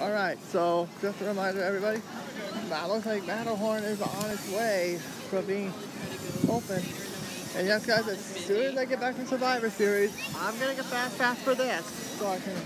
All right, so just a reminder, everybody, that looks like Matterhorn is on its way from being open. And yes, guys, as soon as I get back from Survivor Series, I'm gonna get fast pass for this, so I can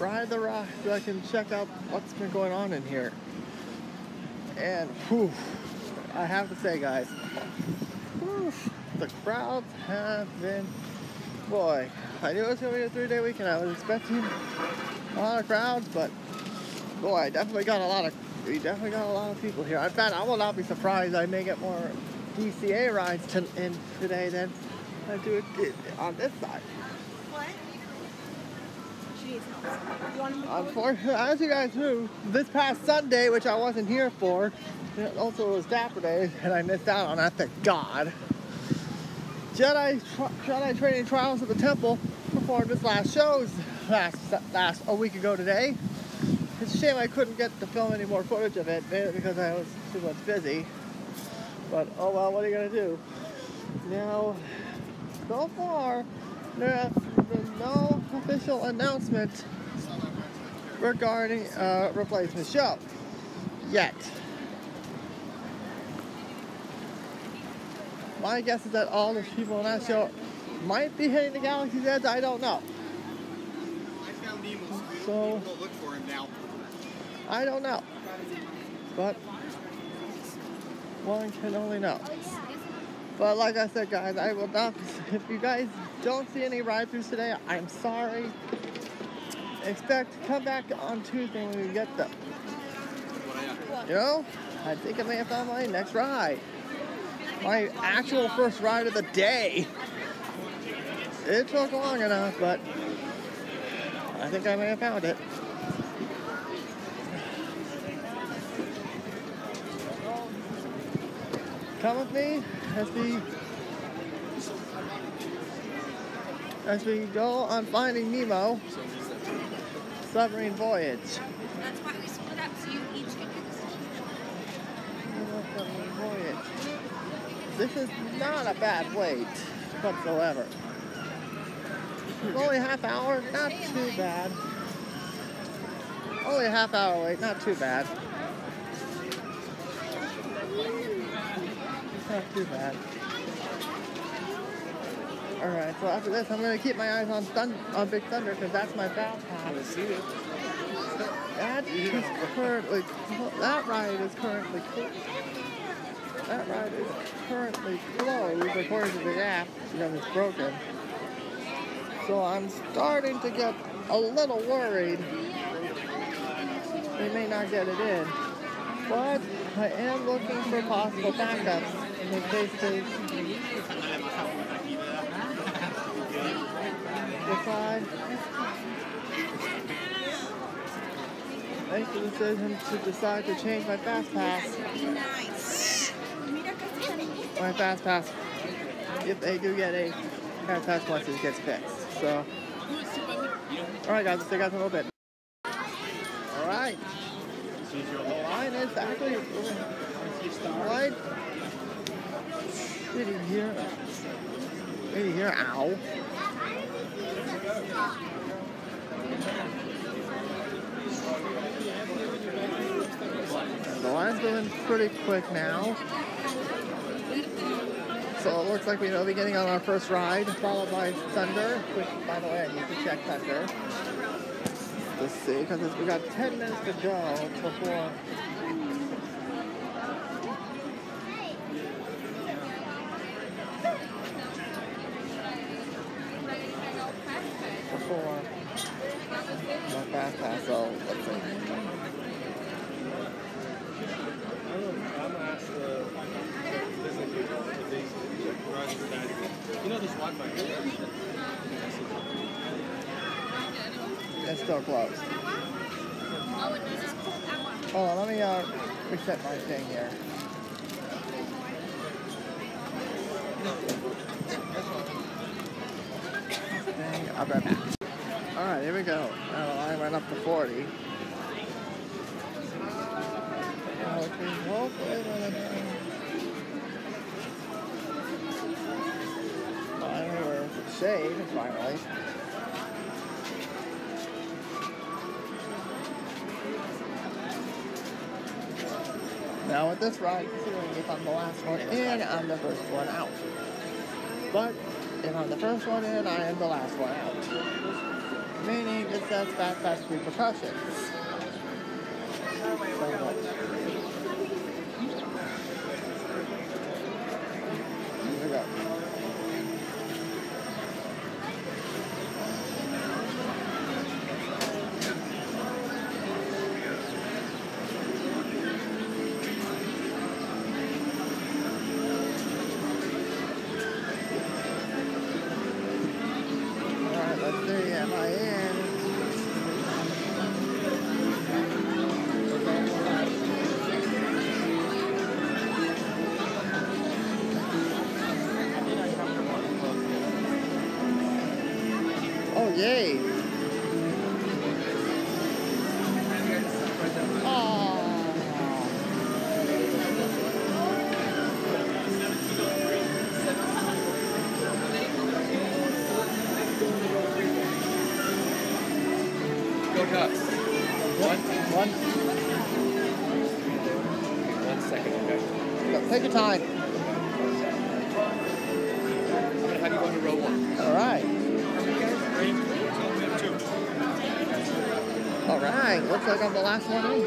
ride the ride, so I can check out what's been going on in here. And whew, I have to say, guys, whew, the crowds have been, boy, I knew it was gonna be a three-day weekend. I was expecting a lot of crowds, but boy, I definitely got a lot of we definitely got a lot of people here. In fact, I will not be surprised. I may get more DCA rides to, in today than I do on this side. Unfortunately, as you guys knew, this past Sunday, which I wasn't here for, it also was Dapper Day, and I missed out on that. Thank God. Jedi Jedi Training Trials at the Temple performed its last shows last last a week ago today. It's a shame I couldn't get to film any more footage of it because I was too much busy. But oh well, what are you gonna do? Now, so far, there has been no official announcement regarding a replacement show yet. My guess is that all the people on that show might be hitting the Galaxy's Edge. I don't know. I found Nemo's. So- We'll go look for him now. I don't know. But one can only know. Oh, but like I said, guys, I will not. If you guys don't see any ride-throughs today, I'm sorry. Expect to come back on Tuesday when we get them. You know, I think I may have found my next ride. My actual first ride of the day. It took long enough, but I think I may have found it. Come with me as we as we go on Finding Nemo submarine voyage. That's why we split up so you each can do this. Nemo submarine voyage. This is not a bad wait whatsoever. Hmm. Only a half hour, not too bad. Only a half hour wait, not too bad. Not too bad. Alright, so after this, I'm going to keep my eyes on Thun- on Big Thunder because that's my pass. see it. That is currently, that ride is currently, clo- that ride is currently closed according to the app because it's broken. So I'm starting to get a little worried. We may not get it in. But I am looking for possible backups in case they decide the decision to decide to change my fast pass. Nice. Mira que se My fast pass if they do get a fast pass once it gets fixed. So Alright guys, let's take out a little bit. Alright. The line is actually right. Did he hear Did he hear ow? The line's going pretty quick now. So it looks like we'll be getting on our first ride, followed by Thunder, which, by the way, I need to check Thunder. Let's see, because we got 10 minutes to go. Before my fast pass, so let's see. I'm gonna ask the business people if they run through that. You know this Wi-Fi. It's still closed. Let me uh, reset my thing here. I'll be right back. Alright, here we go. Now line went up to 40. Now we can hopefully run it Finally, we're in finally. This ride, considering if I'm the last one in, I'm the first one out. But if I'm the first one in, I am the last one out. Meaning it says fast repercussions. So your time. I'm gonna have you go into row one. All right. All right. Looks like I'm the last one in.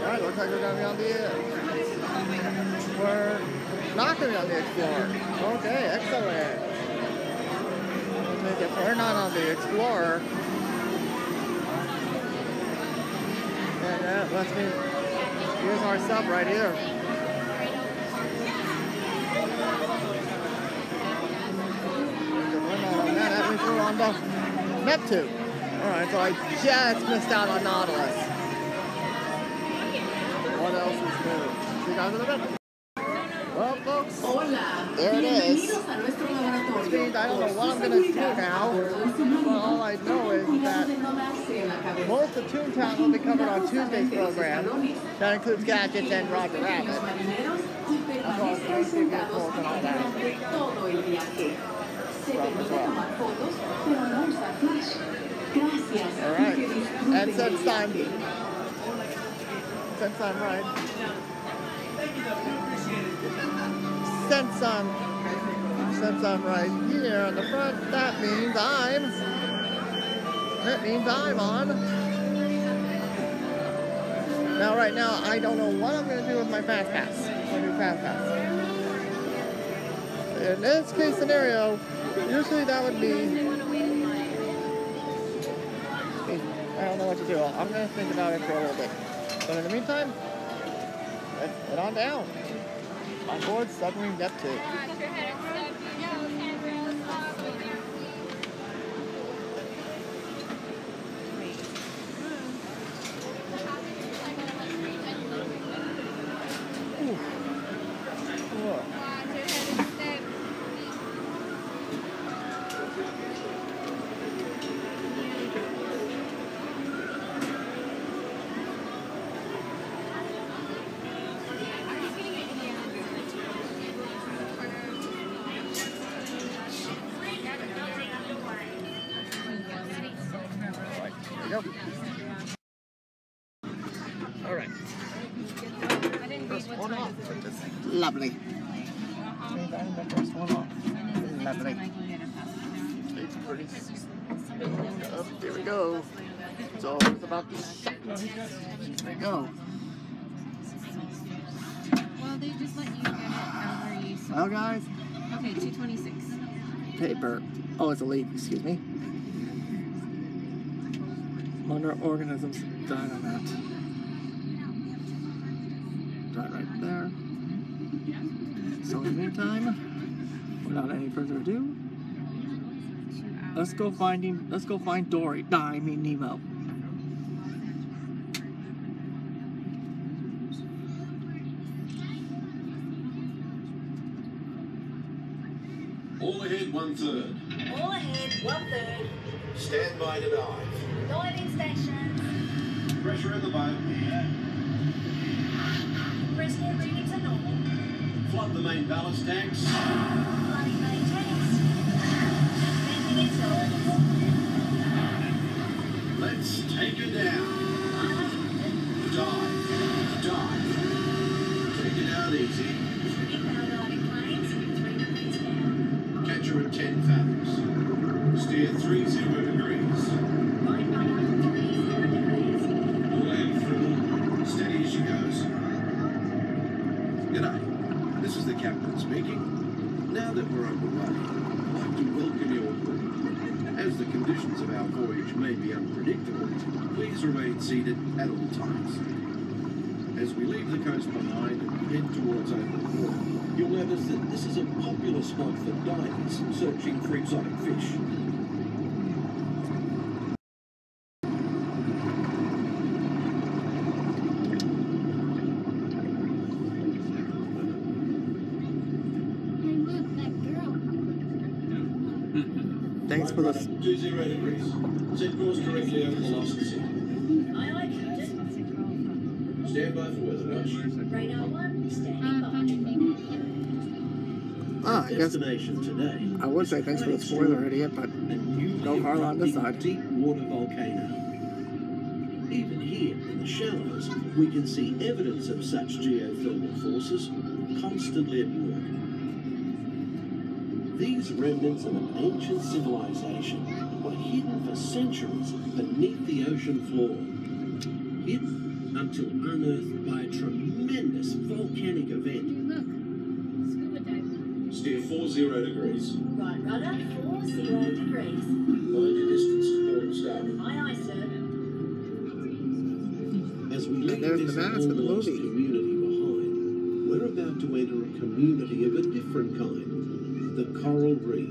All right. Looks like we're gonna be on the. Uh, we're not gonna be on the Explorer. Okay. Excellent. If we're not on the Explorer, then that must mean here's our sub right here. We're not on that. That means we're the Neptune. Alright, so I just missed out on Nautilus. What else is new? See you guys in a bit. Well, folks, Hola, There it is. Laboratorio. Speed, I don't know what I'm gonna do now. But all I know is that most of Toontown will be covered on Tuesday's program. That includes gadgets and Roger Rabbit. All todo el viaje. Se permite tomar fotos, pero no usar flash. Gracias. Que disfruten And since I'm since I'm right. Since I'm since I'm right here on the front, that means I'm that means I'm on. Now right now I don't know what I'm gonna do with my fast pass. My new fast pass. In this case scenario, usually that would be I don't know what to do. I'm gonna think about it for a little bit. But in the meantime, let's head on down. On board submarine Neptune. Go. All right. First one off. Lovely. Means I'm the first one off. Lovely. It's pretty up. Here we go. It's it's about to shut. There we go. Well, they just let you get it however you Well, guys, Okay, 226. paper. Oh, it's a leaf. Excuse me. Microorganisms died on that. That right there. So in the meantime, without any further ado, let's go find him. Let's go find Dory. Nah, I mean Nemo. All ahead, one third. All ahead, one third. Stand by to dive. Diving station. Pressure in the boat. Press air readings are normal. Flood the main ballast tanks. Flooding main tanks. Venting accelerators. Let's take her down. Our voyage may be unpredictable, please remain seated at all times. As we leave the coast behind and head towards open water, you'll notice that this is a popular spot for divers searching for exotic fish. Hey, look, that girl. Thanks for the. Two zero degrees. Set course correctly over the lost sea. Aye, aye, Captain. Stand by for weather watch. Radar 1, standing Ah, I guess Destination today. I would say thanks for the spoiler, idiot, but No Carla on this side. deep water volcano. Even here in the shallows, we can see evidence of such geothermal forces constantly at work. These remnants of an ancient civilization were hidden for centuries beneath the ocean floor. Hidden until unearthed by a tremendous volcanic event. Look, scuba diver. Steer 40 degrees. by. Right rudder, 40 degrees. Mind your distance to port and starboard. Aye, aye, sir. As we leave there's the this mask of the lost movie. community behind, we're about to enter a community of a different kind, the coral reef.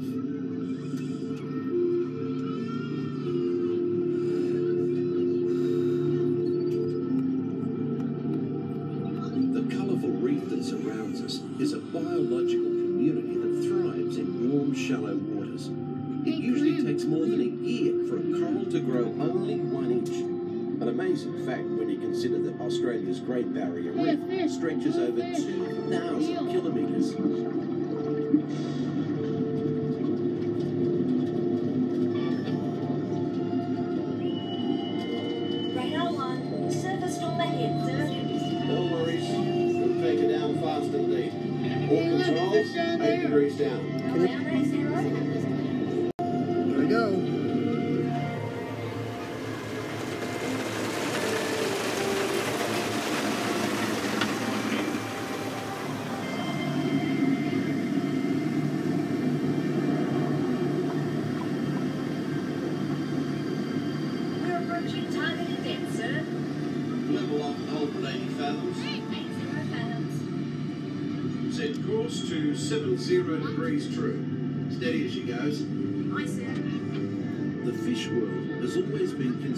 The colourful reef that surrounds us is a biological community that thrives in warm, shallow waters. It usually takes more than a year for a coral to grow only one inch. An amazing fact when you consider that Australia's Great Barrier Reef stretches over 2,000 kilometres. Down 8 there. degrees down.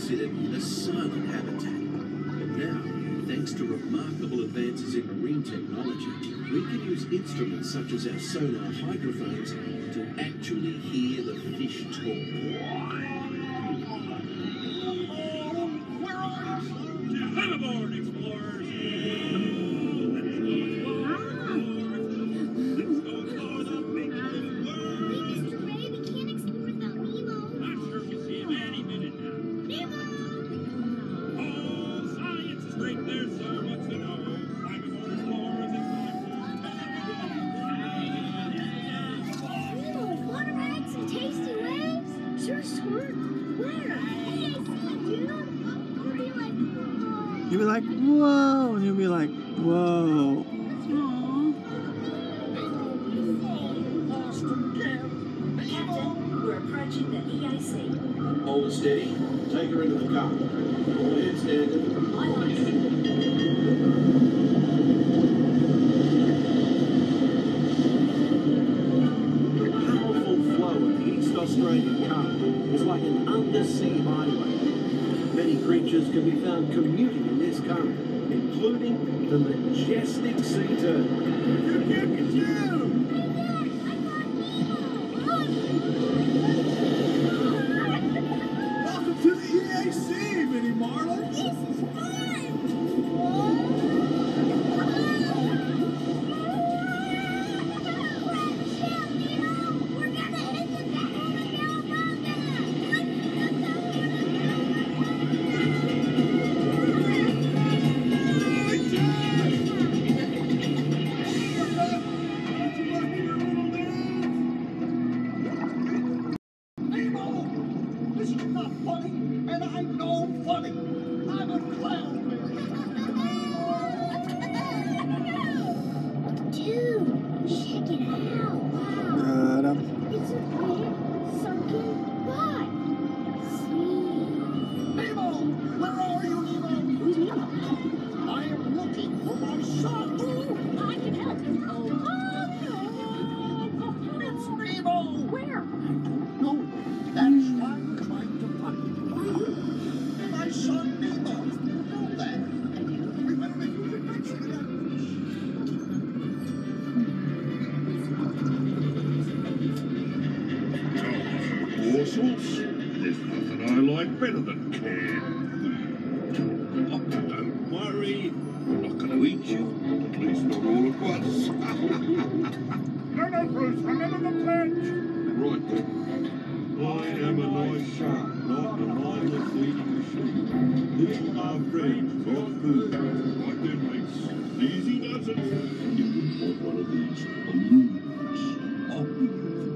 Considered a silent habitat. But now, thanks to remarkable advances in marine technology, we can use instruments such as our sonar hydrophones to actually hear the fish talk. Aboard, explorers! You'll be like, whoa, and you'll be like, whoa. Captain, we're approaching the EAC. Hold steady. Take her into the car. Aye, sir. The powerful flow of the East Australian Current is like an undersea highway. Many creatures can be found commuting current, including the majestic sea better than canned. Oh, don't worry. I'm not going to eat you. At least not all at once. no, no, Bruce. Remember the pledge. Right then. I am a nice shark, not a mindless eating sheep. These are friends, not food. Right then, mates. Easy does it. You want one of these balloons. Oh.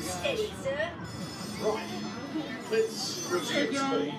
Steady, sir. Right. Let's resume speed.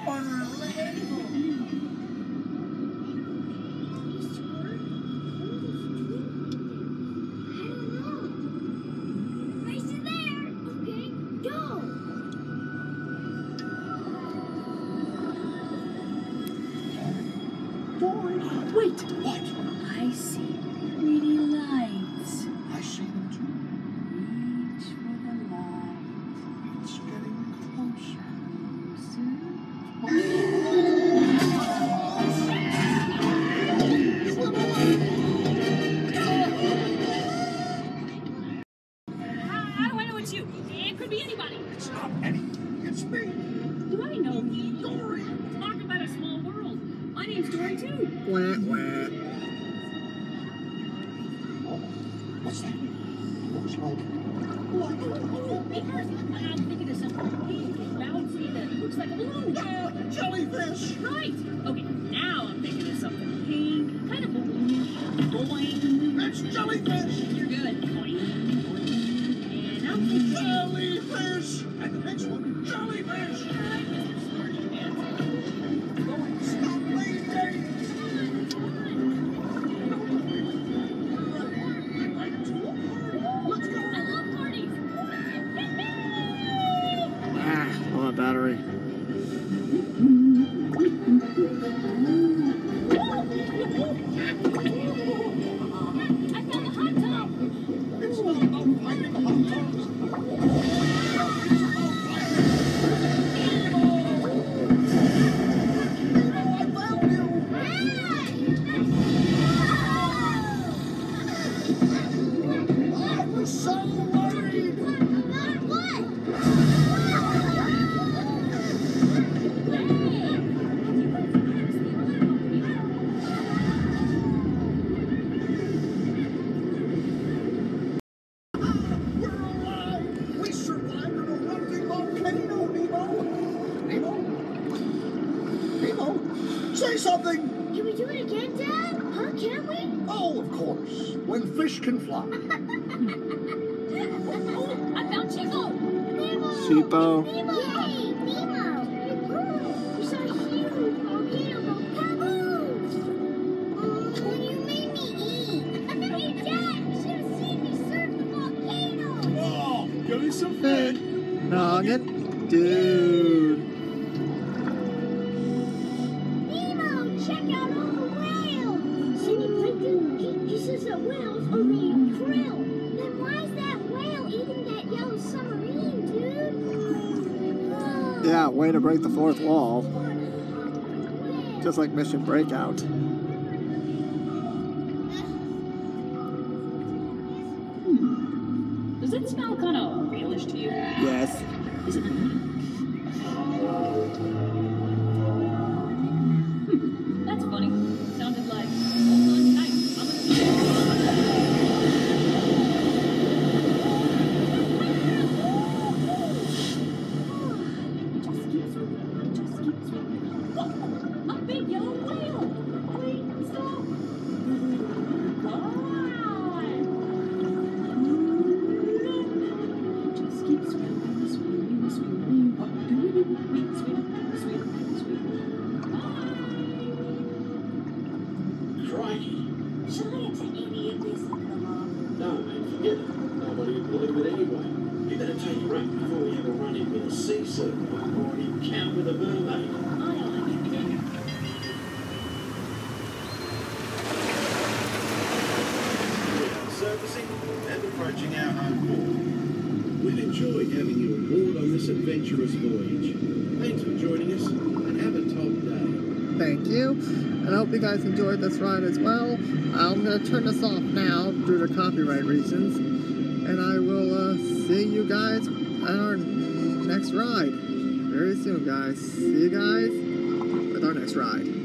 I give me some fish. Nugget. Dude. Nemo! Check out all the whales! Sandy Plankton, he, he says that whales are eating krill. Then why is that whale eating that yellow submarine, dude? Oh, Yeah, way to break the fourth wall. Just like Mission Breakout. You better take a before we have a run-in with a sea serpent or an encounter with a mermaid. Aye, aye. We are surfacing and approaching our home port. We've enjoyed having you aboard on this adventurous voyage. Thanks for joining us and have a top day. thank you. And I hope you guys enjoyed this ride as well. I'm going to turn this off now due to copyright reasons. And I will uh, see you guys at our next ride. Very soon, guys. See you guys with our next ride.